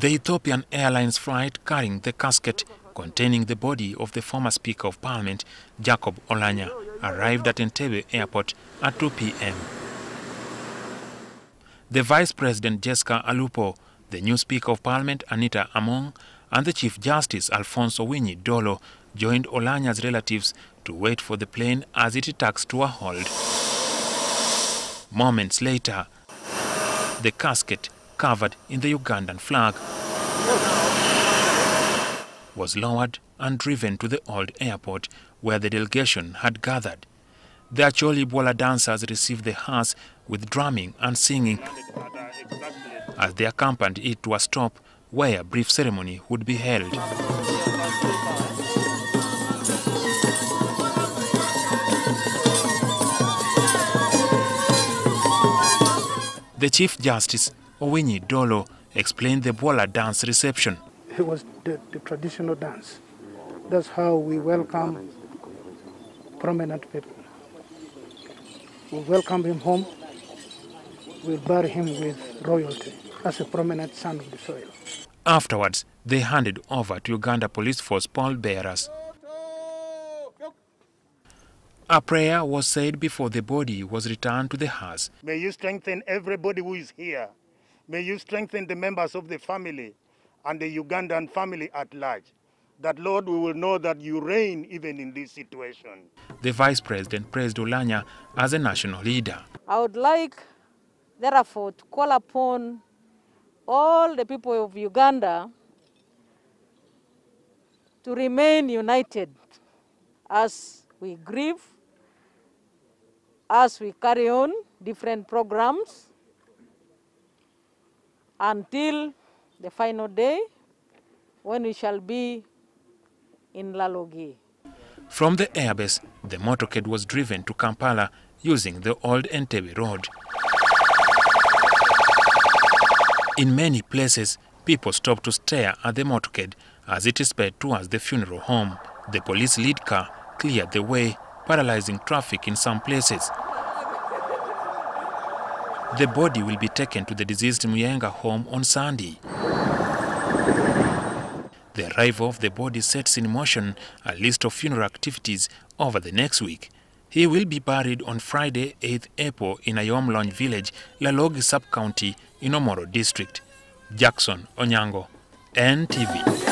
The Ethiopian Airlines flight carrying the casket containing the body of the former Speaker of Parliament, Jacob Oulanyah, arrived at Entebbe Airport at 2 p.m. The Vice President Jessica Alupo, the new Speaker of Parliament Anita Among, and the Chief Justice Alfonso Winyi Dollo joined Oulanyah's relatives to wait for the plane as it taxied to a halt. Moments later, the casket covered in the Ugandan flag was lowered and driven to the old airport where the delegation had gathered. The Acholi Bwala dancers received the hearse with drumming and singing as they accompanied it to a stop where a brief ceremony would be held. The Chief Justice, Owiny-Dollo, explained the Bwala dance reception. It was the, the traditional dance. That's how we welcome prominent people. We welcome him home. We bury him with royalty as a prominent son of the soil. Afterwards, they handed over to Uganda Police Force pallbearers. A prayer was said before the body was returned to the house. May you strengthen everybody who is here. May you strengthen the members of the family and the Ugandan family at large. That, Lord, we will know that you reign even in this situation. The Vice President praised Oulanyah as a national leader. I would like, therefore, to call upon all the people of Uganda to remain united as we grieve, as we carry on different programs until the final day when we shall be in Lalogi. From the airbase, the motorcade was driven to Kampala using the old Entebbe road. In many places, people stopped to stare at the motorcade as it sped towards the funeral home. The police lead car cleared the way, paralyzing traffic in some places. The body will be taken to the deceased Muyenga home on Sunday. The arrival of the body sets in motion a list of funeral activities over the next week. He will be buried on Friday, 8th April in Ayomlony village, Lalogi sub-county in Omoro district. Jackson Onyango, NTV.